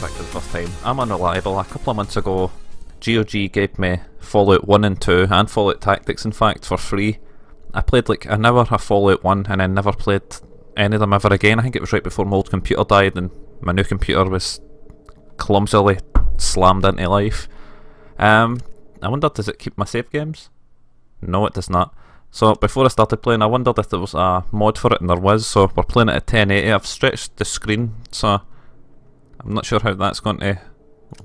back for the first time. I'm unreliable. A couple of months ago, GOG gave me Fallout 1 and 2, and Fallout Tactics in fact, for free. I played like an hour of Fallout 1 and then never played any of them ever again. I think it was right before my old computer died and my new computer was clumsily slammed into life. Um, I wondered, does it keep my save games? No, it does not. So before I started playing, I wondered if there was a mod for it, and there was. So we're playing it at 1080. I've stretched the screen, so I'm not sure how that's going to...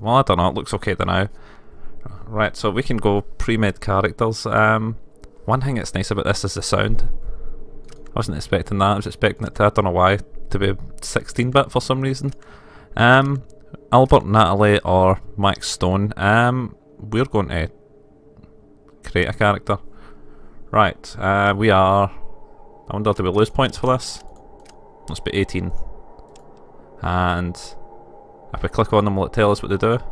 Well, I don't know, it looks okay to now. Right, so we can go pre-made characters. Um, one thing that's nice about this is the sound. I wasn't expecting that, I was expecting it to, I don't know why, to be 16-bit for some reason. Um, Albert, Natalie or Max Stone. Um, we're going to create a character. Right, uh, we are... I wonder, do we lose points for this? Must be 18. And if we click on them, will it tell us what they do? Do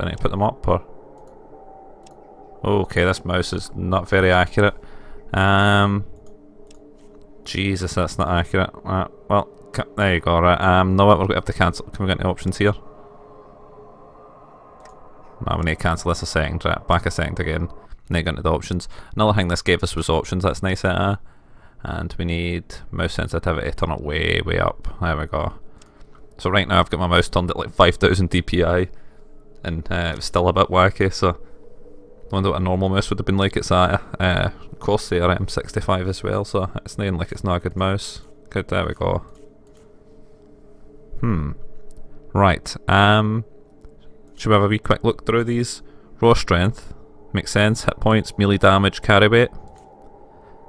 I need to put them up or? Okay, this mouse is not very accurate. Um, Jesus, that's not accurate. Uh, well, there you go. Right. Um, no, we're going to have to cancel. Can we get any options here? No, we need to cancel this a second. Right, back a second again. Now get into the options. Another thing this gave us was options. That's nice. Uh, and we need mouse sensitivity. Turn it way, way up. There we go. So right now I've got my mouse turned at like 5000 dpi and uh, it's still a bit wacky so I wonder what a normal mouse would have been like. It's a uh, Corsair M65 as well so it's not like it's not a good mouse. Good, there we go. Hmm. Right, um, should we have a wee quick look through these? Raw strength, makes sense, hit points, melee damage, carry weight.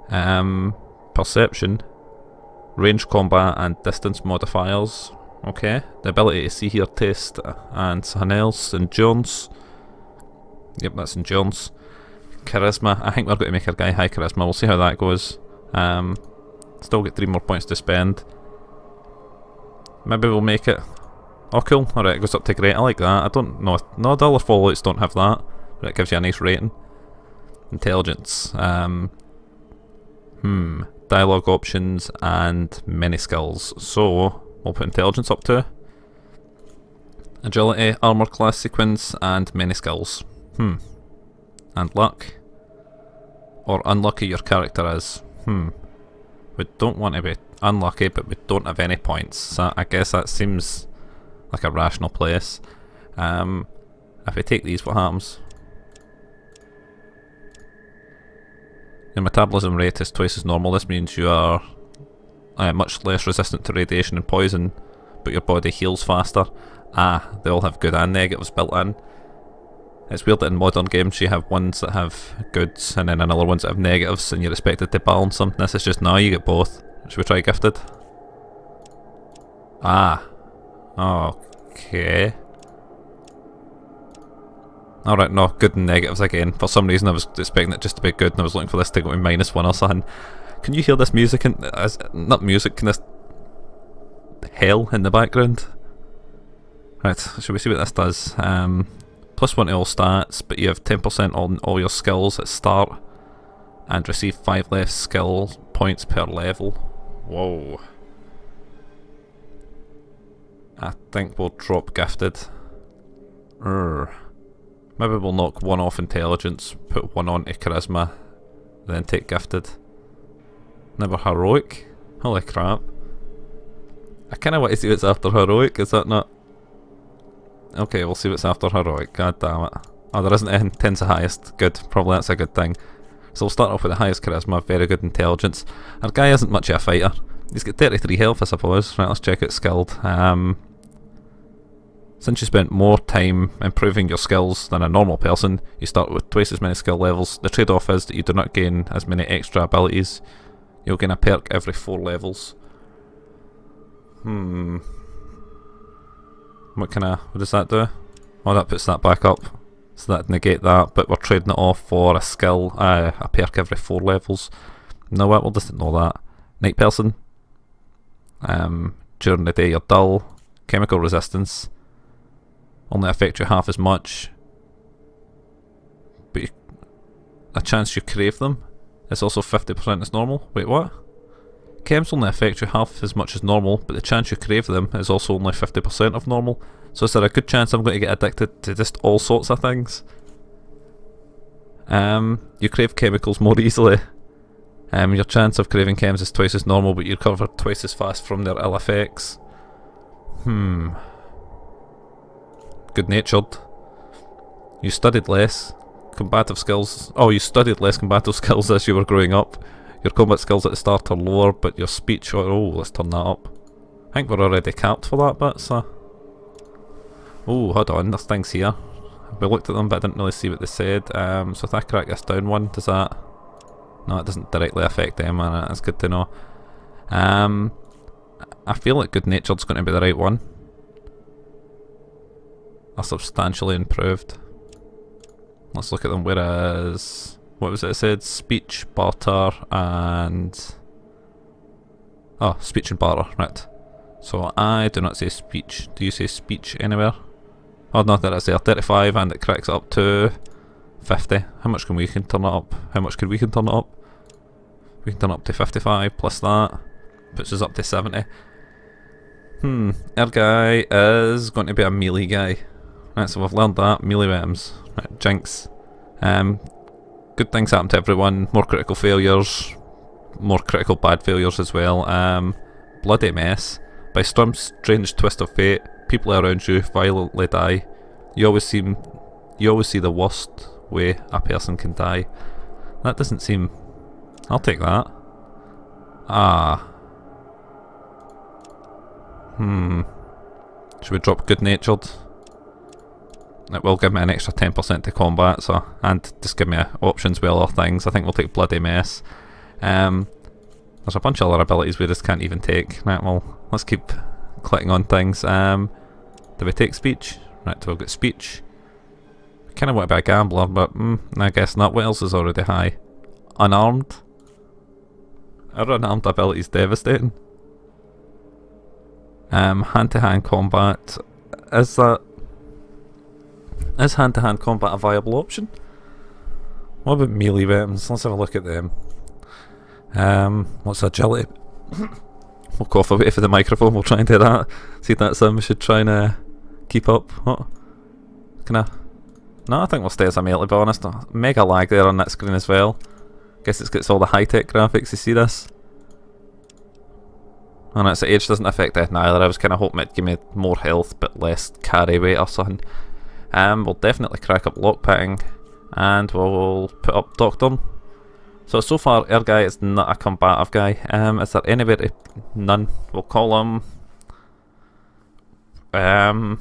Um, perception, range combat and distance modifiers, Okay, the ability to see, hear, taste, and something else. Endurance. Yep, that's endurance. Charisma. I think we're going to make our guy high charisma. We'll see how that goes. Um, still get three more points to spend. Maybe we'll make it. Oh, cool. Alright, it goes up to great. I like that. I don't know. No, the other Fallouts don't have that. But it gives you a nice rating. Intelligence. Um, hmm. Dialogue options and many skills. So, We'll put intelligence up to. Agility, armor class sequence, and many skills. Hmm. And luck. Or unlucky your character is. Hmm. We don't want to be unlucky, but we don't have any points. So I guess that seems like a rational place. Um, if we take these, what happens? Your metabolism rate is twice as normal. This means you are uh, much less resistant to radiation and poison, but your body heals faster. Ah, they all have good and negatives built in. It's weird that in modern games you have ones that have goods and then another ones that have negatives and you're expected to balance them. This is just now you get both. Should we try gifted? Ah. Okay. Alright, no, good and negatives again. For some reason I was expecting it just to be good and I was looking for this to go to minus one or something. Can you hear this music and as not music, can this hell in the background? Right, should we see what this does? Um, plus one to all stats, but you have 10% on all your skills at start and receive 5 less skill points per level. Whoa. I think we'll drop gifted. Urgh. Maybe we'll knock one off intelligence, put one on to charisma, then take gifted. Never heroic? Holy crap. I kinda want to see what's after heroic, is that not? Okay, we'll see what's after heroic, god damn it. Oh, there isn't anything, 10's the highest. Good, probably that's a good thing. So we'll start off with the highest charisma, very good intelligence. Our guy isn't much of a fighter. He's got 33 health, I suppose. Right, let's check out skilled. Um, since you spent more time improving your skills than a normal person, you start with twice as many skill levels. The trade-off is that you do not gain as many extra abilities You'll gain a perk every four levels. Hmm. What can I, what does that do? Oh, that puts that back up. So that negate that, but we're trading it off for a skill, uh, a perk every four levels. No, what, we'll just ignore that. Night person. Um, during the day you're dull. Chemical resistance. Only affect you half as much. But you, a chance you crave them. It's also 50% as normal. Wait, what? Chems only affect you half as much as normal, but the chance you crave them is also only 50% of normal. So is there a good chance I'm going to get addicted to just all sorts of things? Um, you crave chemicals more easily. Um, your chance of craving chems is twice as normal, but you recover twice as fast from their ill effects. Hmm. Good natured. You studied less. Combative skills. Oh, you studied less combative skills as you were growing up. Your combat skills at the start are lower, but your speech. Oh, let's turn that up. I think we're already capped for that bit, so. Oh, hold on, there's things here. We looked at them, but I didn't really see what they said. Um, so if I crack this down one, does that... No, it doesn't directly affect them, and that's good to know. Um, I feel like good natured's going to be the right one. Are substantially improved. Let's look at them. Whereas, what was it? It said speech, barter, and oh, speech and barter. Right. So I do not say speech. Do you say speech anywhere? Oh no, there is there. 35 and it cracks up to 50. How much can we can turn it up? How much can we can turn it up? We can turn it up to 55 plus that. Puts us up to 70. Hmm, our guy is going to be a melee guy. Right, so we've learned that. Melee weapons. Right, Jinx. Um, good things happen to everyone. More critical failures. More critical bad failures as well. Um, bloody mess. By some strange twist of fate, people around you violently die. You always seem, you always see the worst way a person can die. That doesn't seem. I'll take that. Ah. Hmm. Should we drop good natured? It will give me an extra 10% to combat, so and just give me options with other things. I think we'll take Bloody Mess. Um, there's a bunch of other abilities we just can't even take. Right, well, let's keep clicking on things. Um, do we take speech? Right, so we've got speech. Kind of want to be a gambler, but mm, I guess not. What else is already high? Unarmed? Our unarmed ability is devastating. Um, hand-to-hand -hand combat. Is that... Is hand-to-hand -hand combat a viable option? What about melee weapons? Let's have a look at them. Um, what's agility? we'll cough away for the microphone, we'll try and do that. See if that's something we should try and uh, keep up. What? Can I? No, I think we'll stay as a melee, to be honest. Mega lag there on that screen as well. Guess it's got all the high-tech graphics, you see this? And its age doesn't affect it neither. I was kind of hoping it'd give me more health but less carry weight or something. Um, we'll definitely crack up lockpicking and we'll put up Doctor. So, so far our guy is not a combative guy. Um, is there anybody? None. We'll call him... Um,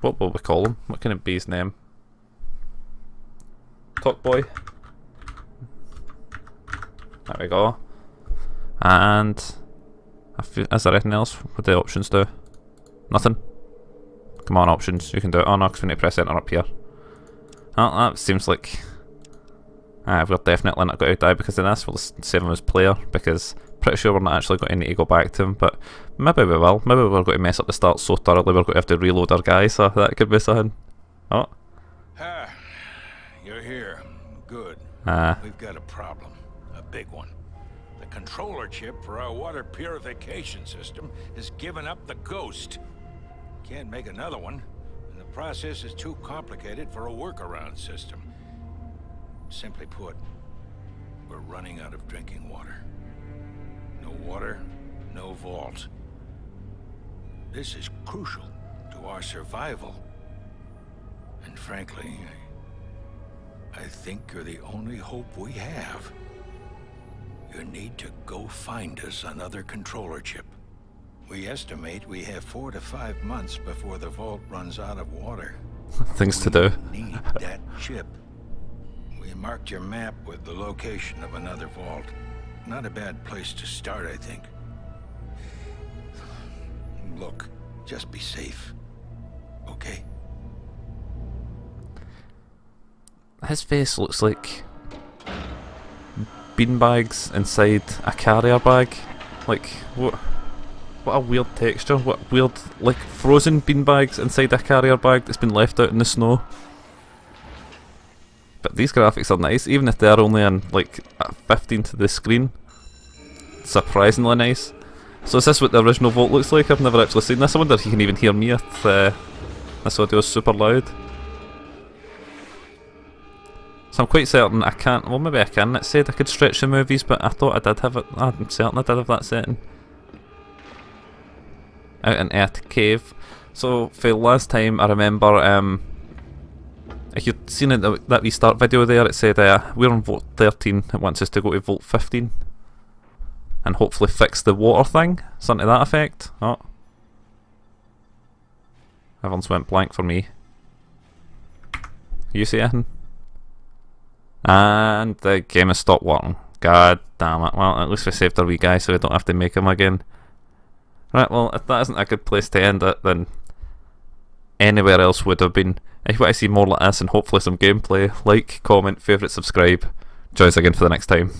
what will we call him? What can it be his name? Talkboy. There we go. And is there anything else? What the options do? Nothing. Come on, options. You can do it. Oh no, because we need to press enter up here. Oh, that seems like uh, we're definitely not going to die because of this. We'll save him as player because pretty sure we're not actually going to need to go back to him. But maybe we will. Maybe we're going to mess up the start so thoroughly we're going to have to reload our guy. So that could be something. Oh. Ah, you're here. Good. Uh, We've got a problem. A big one. The controller chip for our water purification system has given up the ghost. Can't make another one, and the process is too complicated for a workaround system. Simply put, we're running out of drinking water. No water, no vault. This is crucial to our survival. And frankly, I, I think you're the only hope we have. You need to go find us another controller chip. We estimate we have four to five months before the vault runs out of water. Things to do. We need that chip. We marked your map with the location of another vault. Not a bad place to start, I think. Look, just be safe. Okay? His face looks like beanbags inside a carrier bag. Like, what? What a weird texture. What weird, like, frozen beanbags inside a carrier bag that's been left out in the snow. But these graphics are nice, even if they're only on, like, a 15 to the screen. Surprisingly nice. So is this what the original Vault looks like? I've never actually seen this. I wonder if you can even hear me if uh, this audio is super loud. So I'm quite certain I can't, well maybe I can, it said I could stretch the movies but I thought I did have it, I'm certain I did have that setting. Out in Earth Cave. So for last time I remember, um, if you'd seen it, that wee start video there, it said uh, we're on Vault 13, it wants us to go to Vault 15 and hopefully fix the water thing, something to that effect. Oh. Everyone's went blank for me. You see anything? And the game has stopped working. God damn it. Well, at least we saved our wee guy so we don't have to make him again. Right, well, if that isn't a good place to end it, then anywhere else would have been. If you want to see more like this and hopefully some gameplay, like, comment, favourite, subscribe. Join us again for the next time.